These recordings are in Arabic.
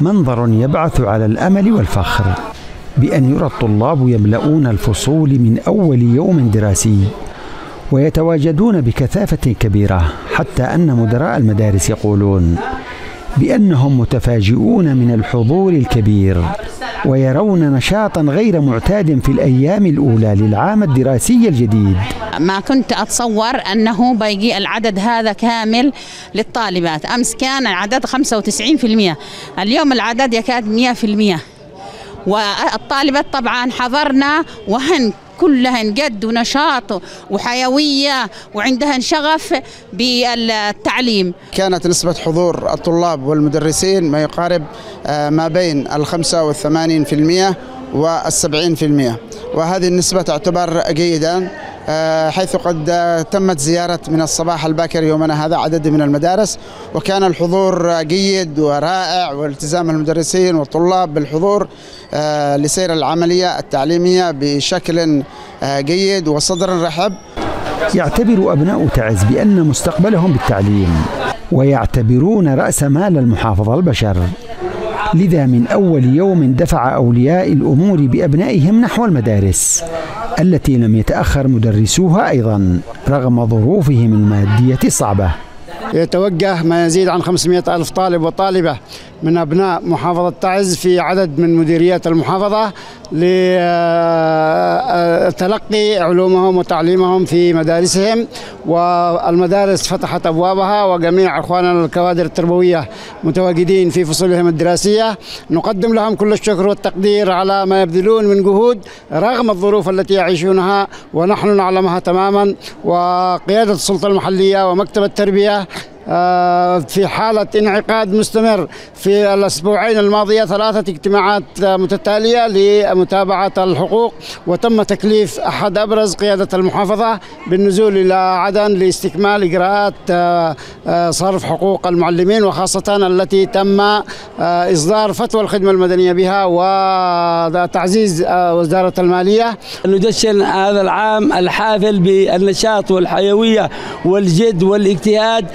منظر يبعث على الأمل والفخر بأن يرى الطلاب يملؤون الفصول من أول يوم دراسي ويتواجدون بكثافة كبيرة حتى أن مدراء المدارس يقولون بأنهم متفاجئون من الحضور الكبير ويرون نشاطا غير معتاد في الأيام الأولى للعام الدراسي الجديد. ما كنت أتصور أنه بيجي العدد هذا كامل للطالبات. أمس كان العدد 95% اليوم العدد يكاد 100% والطالبات طبعا حضرنا وهن كلهن جد ونشاط وحيوية وعندهن شغف بالتعليم. كانت نسبة حضور الطلاب والمدرسين ما يقارب ما بين الخمسة والثمانين في المئة والسبعين في المئة وهذه النسبة تعتبر جيدة حيث قد تمت زيارة من الصباح الباكر يومنا هذا عدد من المدارس وكان الحضور جيد ورائع والتزام المدرسين والطلاب بالحضور لسير العملية التعليمية بشكل جيد وصدر رحب. يعتبر أبناء تعز بأن مستقبلهم بالتعليم ويعتبرون رأس مال المحافظة البشر. لذا من أول يوم دفع أولياء الأمور بأبنائهم نحو المدارس. التي لم يتأخر مدرسوها أيضا رغم ظروفهم المادية الصعبة. يتوجه ما يزيد عن 500 ألف طالب وطالبة من أبناء محافظة تعز في عدد من مديريات المحافظة لتلقي علومهم وتعليمهم في مدارسهم والمدارس فتحت أبوابها وجميع إخواننا الكوادر التربوية متواجدين في فصولهم الدراسية. نقدم لهم كل الشكر والتقدير على ما يبذلون من جهود رغم الظروف التي يعيشونها ونحن نعلمها تماما. وقيادة السلطة المحلية ومكتب التربية في حالة انعقاد مستمر في الأسبوعين الماضية ثلاثة اجتماعات متتالية لمتابعة الحقوق وتم تكليف أحد أبرز قيادة المحافظة بالنزول إلى عدن لاستكمال إجراءات صرف حقوق المعلمين وخاصة التي تم إصدار فتوى الخدمة المدنية بها وتعزيز وزارة المالية. ندشن هذا العام الحافل بالنشاط والحيوية والجد والاجتهاد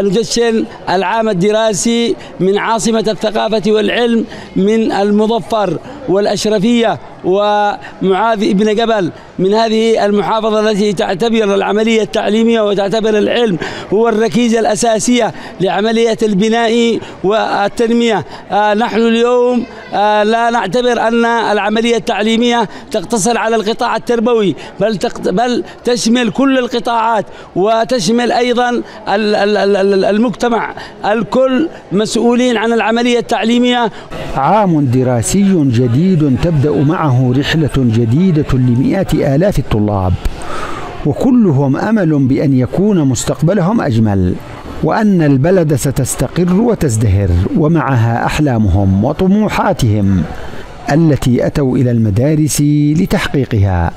ندشن العام الدراسي من عاصمة الثقافة والعلم من المظفر والأشرفية. ومعاذ ابن جبل من هذه المحافظة التي تعتبر العملية التعليمية وتعتبر العلم هو الركيزة الأساسية لعملية البناء والتنمية. آه نحن اليوم آه لا نعتبر أن العملية التعليمية تقتصر على القطاع التربوي بل, بل تشمل كل القطاعات وتشمل أيضا المجتمع. الكل مسؤولين عن العملية التعليمية. عام دراسي جديد تبدأ معه رحلة جديدة لمئات آلاف الطلاب وكلهم أمل بأن يكون مستقبلهم أجمل وأن البلد ستستقر وتزدهر ومعها أحلامهم وطموحاتهم التي أتوا إلى المدارس لتحقيقها.